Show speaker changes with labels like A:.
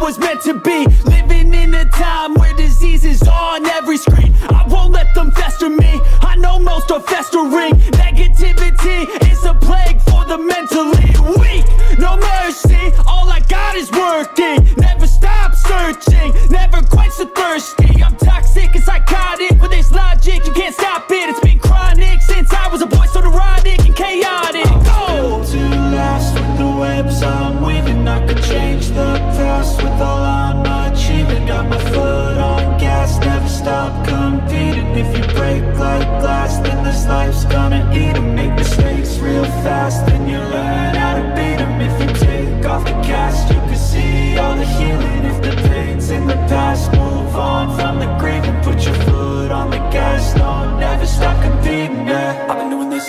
A: was meant to be. Living in a time where disease is on every screen. I won't let them fester me. I know most are festering. Negativity is a plague for the mentally weak. No mercy, all I got is working. Never stop searching, never quench the thirsty. I'm toxic